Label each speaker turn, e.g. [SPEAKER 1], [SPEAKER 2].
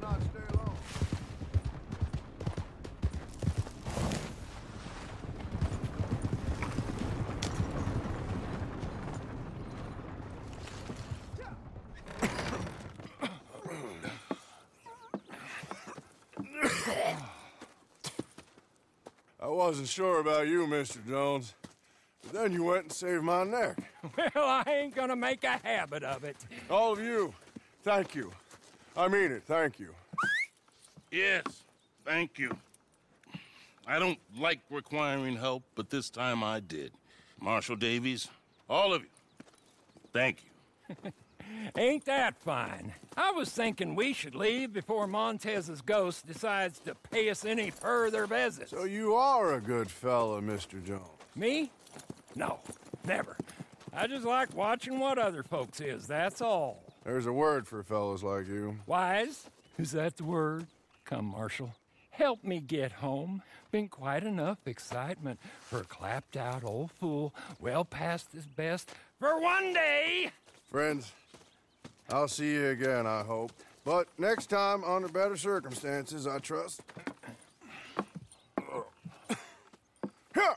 [SPEAKER 1] Let's not stay long. I wasn't sure about you, Mr. Jones. But then you went and saved my neck.
[SPEAKER 2] Well, I ain't gonna make a habit of it.
[SPEAKER 1] All of you, thank you. I mean it, thank you.
[SPEAKER 3] Yes, thank you. I don't like requiring help, but this time I did. Marshal Davies, all of you, thank you.
[SPEAKER 2] Ain't that fine? I was thinking we should leave before Montez's ghost decides to pay us any further visits.
[SPEAKER 1] So you are a good fella, Mr. Jones.
[SPEAKER 2] Me? No, never. I just like watching what other folks is, that's all.
[SPEAKER 1] There's a word for fellows like you.
[SPEAKER 2] Wise? Is that the word? Come, Marshal. Help me get home. Been quite enough excitement for a clapped out old fool, well past his best for one day.
[SPEAKER 1] Friends, I'll see you again, I hope. But next time, under better circumstances, I trust. Here!